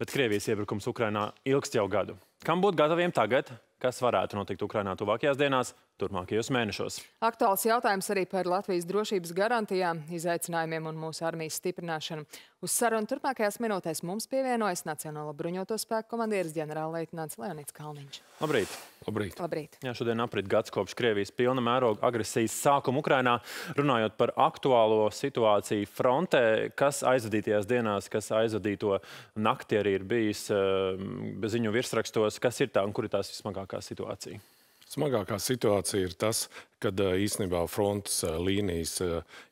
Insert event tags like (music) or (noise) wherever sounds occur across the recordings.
bet Krievijas iebrukums Ukrainā ilgst jau gadu. Kam būt gataviem tagad, kas varētu notikt Ukrainā tuvākajās dienās, turpmākajos mēnešos. Aktuāls jautājums arī par Latvijas drošības garantijām, izaicinājumiem un mūsu armijas stiprināšanu. Uz sarunu turpmākajās minūtēs mums pievienojas Nacionālo bruņoto spēku komandieris ģenerālleitnants Leonīts Kalniņš. Labrīt! Labrīt. Labrīt! Jā, šodien aprit gads kopš Krievijas pilna mēroga agresijas sākuma Ukrainā. Runājot par aktuālo situāciju frontē, kas aizvadītajās dienās, kas aizvadīto nakti arī ir bijis bez ziņu virsrakstos, kas ir tā un kur ir tās vismagākā situācija? Smagākā situācija ir tas, kad īstenībā frontes līnijas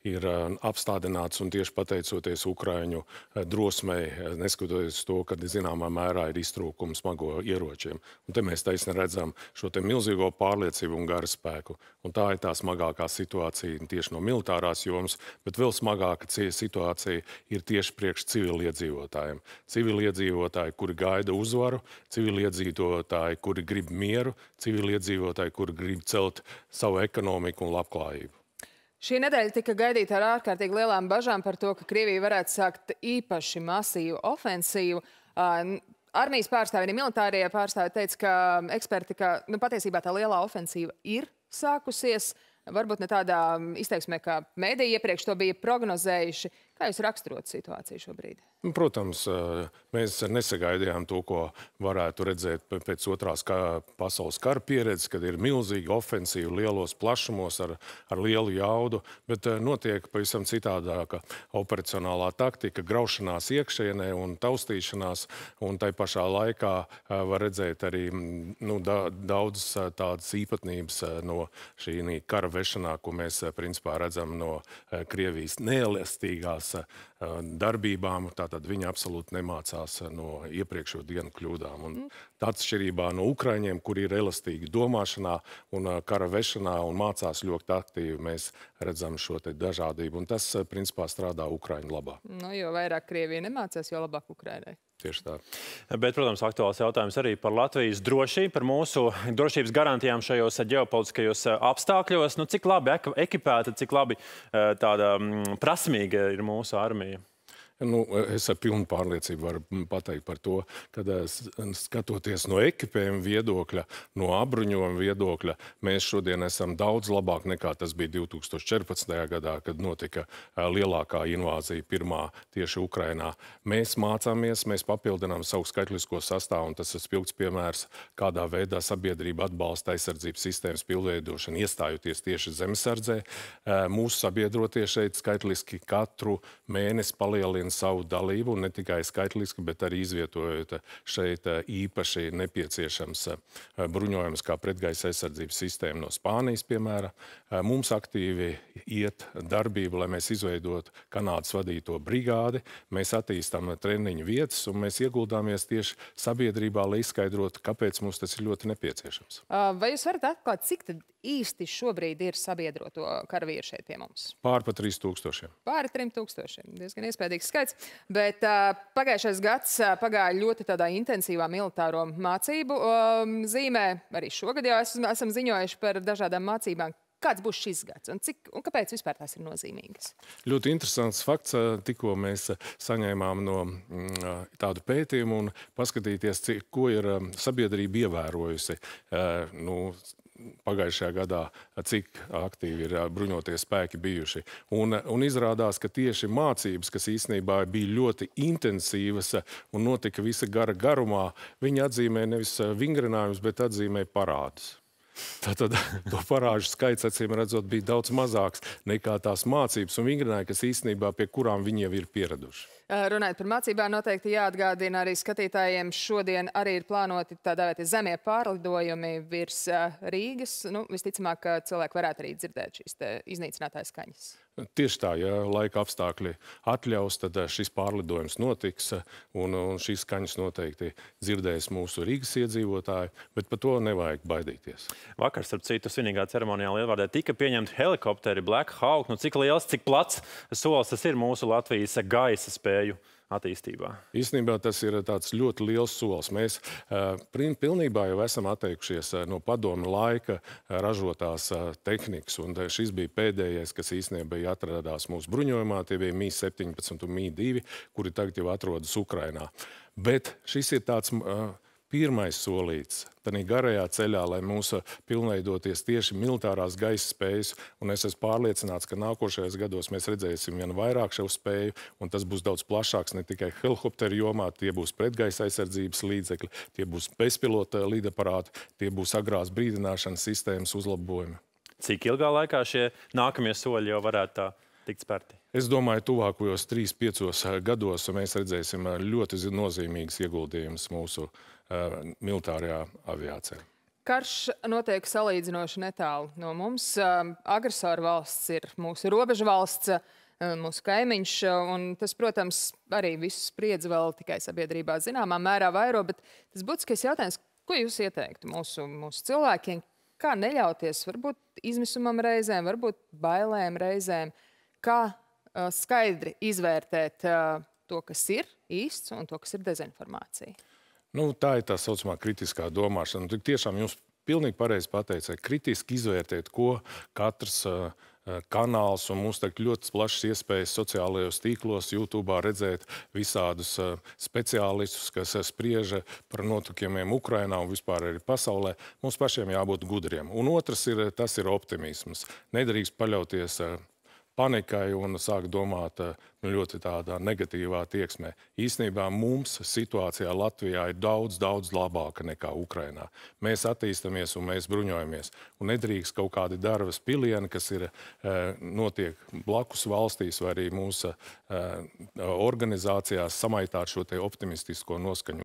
ir apstādināts un tieši pateicoties Ukraiņu drosmei, neskatoties to, ka zināmā mērā ir iztrūkums smago ieročiem. Un te mēs taisni redzam šo te milzīgo pārliecību un gara spēku. Un tā ir tā smagākā situācija tieši no militārās jomas, bet vēl smagāka situācija ir tieši priekš civiliedzīvotājiem. Civiliedzīvotāji, kuri gaida uzvaru, civiliedzīvotāji, kuri grib mieru, civiliedzīvotāji, kuri grib celt savu ekonomiku ekonomiku un labklājību. Šī nedēļa tika gaidīta ar ārkārtīgi lielām bažām par to, ka Krievija varētu sākt īpaši masīvu ofensīvu. Armijas pārstāvi, arī militārie pārstāvi teica, ka eksperti, ka nu, patiesībā tā lielā ofensīva ir sākusies. Varbūt ne tādā izteiksmē, kā mēdī iepriekš to bija prognozējuši. Kā jūs raksturot situāciju šobrīd? Nu, protams, mēs nesagaidījām to, ko varētu redzēt pēc otrās pasaules kara pieredzes, kad ir milzīga ofensīva lielos plašumos ar, ar lielu jaudu, bet notiek pavisam citādāka operacionālā taktika, graušanās iekšēnē un taustīšanās, un tai pašā laikā var redzēt arī nu, da, daudzas tādas īpatnības no šī kara vešanā, ko mēs principā redzam no Krievijas neelastīgās savās darbībām. Tātad viņi absolūti nemācās no iepriekšējo dienu kļūdām. Un atšķirībā no Ukraiņiem, kuri ir elastīgi domāšanā un kara vešanā un mācās ļoti aktīvi, mēs redzam šo dažādību. Un tas, principā, strādā Ukraiņu labā. Nu, jo vairāk Krievija nemācās, jo labāk Ukrainai. Tieši tā. Bet, protams, aktuāls jautājums arī par Latvijas drošību, par mūsu drošības garantijām šajos ģeopolitiskajos apstākļos. Nu, cik labi ekipēta, cik labi tāda prasmīga ir mūsu armija? Nu, es ar pilnu pārliecību varu pateikt par to, ka skatoties no ekipējuma viedokļa, no apbruņojuma viedokļa, mēs šodien esam daudz labāk nekā tas bija 2014. gadā, kad notika lielākā invāzija pirmā tieši Ukrainā. Mēs mācāmies, mēs papildinām savu skaitlisko sastāvu, un tas ir spilgts piemērs, kādā veidā sabiedrība atbalsta aizsardzības sistēmas pilnveidošanu, iestājoties tieši zemesardzē. Mūsu sabiedrotie šeit skaitliski katru mēnesi palielina savu dalību, ne tikai skaitliski, bet arī izvietojot šeit eh, īpaši nepieciešams eh, bruņojums kā pretgaisa aizsardzības sistēma no Spānijas, piemēram. Eh, mums aktīvi iet darbība, lai mēs izveidotu Kanādas vadīto brigādi. Mēs attīstam treniņu vietas, un mēs ieguldāmies tieši sabiedrībā, lai izskaidrotu, kāpēc mums tas ir ļoti nepieciešams. Vai jūs varat atklāt, cik tad īsti šobrīd ir sabiedroto karavīru šeit pie mums? Pār pa 3000. Pāri 3000. Diezgan iespējams skaits. Bet pagājušais gads pagāja ļoti tādā intensīvā militāro mācību zīmē. Arī šogad jau esam, esam ziņojuši par dažādām mācībām. Kāds būs šis gads un, cik, un kāpēc vispār tās ir nozīmīgas? Ļoti interesants fakts. Tikko mēs saņēmām no mm, tādu pētījumu un paskatīties, cik, ko ir sabiedrība ievērojusi. Nu, pagājušajā gadā, cik aktīvi ir bruņotie spēki bijuši. Un, un izrādās, ka tieši mācības, kas īstenībā bija ļoti intensīvas un notika visa gara garumā, viņi atzīmē nevis vingrinājumus, bet atzīmē parādus. Tātad (laughs) to parāžu skaits, acīm redzot, bija daudz mazāks nekā tās mācības un vingrinājumi, kas īstenībā pie kurām viņi jau ir pieraduši. Runājot par mācībām, noteikti jāatgādina arī skatītājiem, šodien arī ir plānoti tā dēvētie zemie pārlidojumi virs Rīgas. Nu, visticamāk, cilvēki varētu arī dzirdēt šīs iznīcinātājas skaņas. Tieši tā, ja laika apstākļi atļaus, tad šis pārlidojums notiks, un, un šīs skaņas noteikti dzirdēs mūsu Rīgas iedzīvotāji, bet par to nevajag baidīties. Vakar, starp citu, svinīgā ceremonijāla ievārdē tika pieņemti helikopteri Black Hawk. Nu, cik liels, cik plats solis tas ir mūsu Latvijas gaisa spēju attīstībā? Īstenībā tas ir ļoti liels solis. Mēs uh, pilnībā jau esam atteikušies no padomu laika ražotās uh, tehnikas. Šis bija pēdējais, kas īstenībā atradās mūsu bruņojumā. Tie bija MI-17 un MI-2, kuri tagad jau atrodas Ukrainā. Bet šis ir tāds uh, pirmais solīts tādā garajā ceļā, lai mūsu pilnveidoties tieši militārās gaisa spējas. Un es esmu pārliecināts, ka nākošajos gados mēs redzēsim vien vairāk šo spēju, un tas būs daudz plašāks ne tikai helikopteru jomā, tie būs pretgaisa aizsardzības līdzekļi, tie būs bezpilota līdaparāti, tie būs agrās brīdināšanas sistēmas uzlabojumi. Cik ilgā laikā šie nākamie soļi jau varētu tā tikt spērti? Es domāju, tuvākajos 3-5 gados mēs redzēsim ļoti nozīmīgas ieguldījumus mūsu uh, militārajā aviācijā. Karš notiek salīdzinoši netālu no mums. Agresoru valsts ir mūsu robežu valsts, mūsu kaimiņš. Tas, protams, arī visu spriedzi vēl tikai sabiedrībā zināmā mērā vairo. Bet tas būtiskais jautājums, ko jūs ieteiktu mūsu, mūsu cilvēkiem, kā neļauties varbūt izmisumam reizēm, varbūt bailēm reizēm, kā uh, skaidri izvērtēt uh, to, kas ir īsts un to, kas ir dezinformācija. Nu, tā ir tā saucamā kritiskā domāšana. Tik tiešām jums pilnīgi pareizi pateicāt, kritiski izvērtēt, ko katrs uh, kanāls, un mums tagad ļoti plašas iespējas sociālajos tīklos, YouTube redzēt visādus uh, speciālistus, kas uh, spriež par notikumiem Ukrainā un vispār arī pasaulē. Mums pašiem jābūt gudriem. Un otrs ir, tas ir optimisms. Nedrīkst paļauties uh, panikai un sāk domāt eh, nu, ļoti tādā negatīvā tieksmē. Īsnībā mums situācijā Latvijā ir daudz, daudz labāka nekā Ukrainā. Mēs attīstamies un mēs bruņojamies. Un nedrīkst kaut kādi darvas pilieni, kas ir eh, notiek blakus valstīs vai arī mūsu eh, organizācijās samaitāt šo te optimistisko noskaņu.